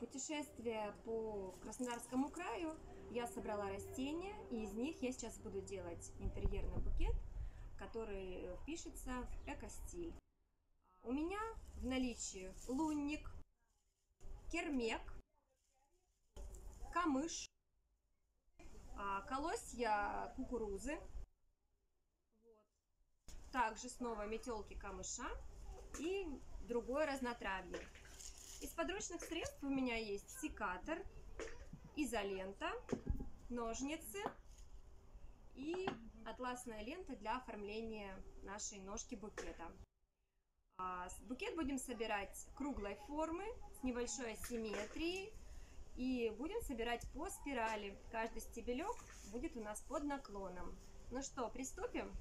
путешествие по Краснодарскому краю. Я собрала растения, и из них я сейчас буду делать интерьерный букет, который впишется в эко-стиль. У меня в наличии лунник, кермек, камыш, а, колосья кукурузы, также снова метелки камыша и другое разнотравье. Из подручных средств у меня есть секатор, изолента, ножницы и атласная лента для оформления нашей ножки букета. А, букет будем собирать круглой формы с небольшой асимметрией и будем собирать по спирали. Каждый стебелек будет у нас под наклоном. Ну что, приступим?